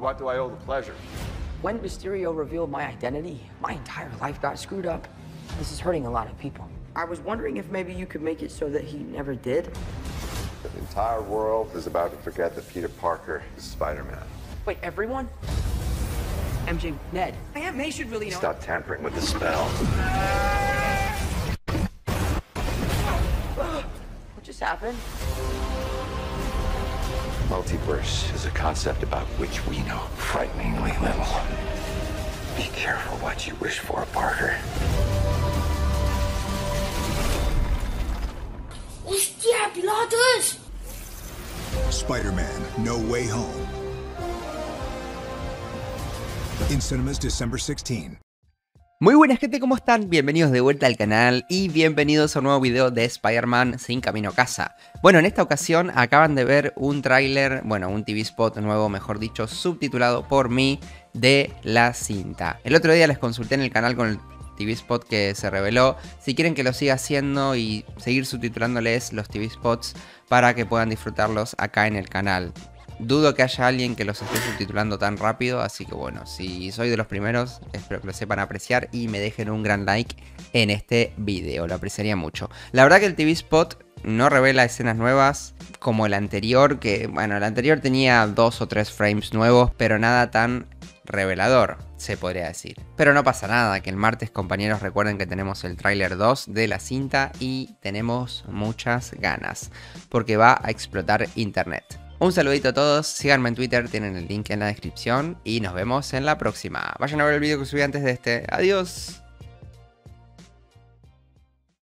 To what do I owe the pleasure? When Mysterio revealed my identity, my entire life got screwed up. This is hurting a lot of people. I was wondering if maybe you could make it so that he never did. The entire world is about to forget that Peter Parker is Spider-Man. Wait, everyone? MJ, Ned, Aunt May should really know. Stop tampering with the spell. What just happened? Multiverse is a concept about which we know frighteningly little. Be careful what you wish for, Parker. ¡Hostia, pilotos! Spider-Man No Way Home. In cinemas December 16. Muy buenas gente, ¿cómo están? Bienvenidos de vuelta al canal y bienvenidos a un nuevo video de Spider-Man sin camino a casa. Bueno, en esta ocasión acaban de ver un tráiler, bueno, un TV spot nuevo, mejor dicho, subtitulado por mí de la cinta. El otro día les consulté en el canal con el TV spot que se reveló. Si quieren que lo siga haciendo y seguir subtitulándoles los TV spots para que puedan disfrutarlos acá en el canal. Dudo que haya alguien que los esté subtitulando tan rápido, así que bueno, si soy de los primeros, espero que lo sepan apreciar y me dejen un gran like en este video, lo apreciaría mucho. La verdad que el TV Spot no revela escenas nuevas como el anterior, que bueno, el anterior tenía dos o tres frames nuevos, pero nada tan revelador, se podría decir. Pero no pasa nada, que el martes compañeros recuerden que tenemos el tráiler 2 de la cinta y tenemos muchas ganas, porque va a explotar internet. Un saludito a todos, síganme en Twitter, tienen el link en la descripción y nos vemos en la próxima. Vayan a ver el video que subí antes de este. Adiós.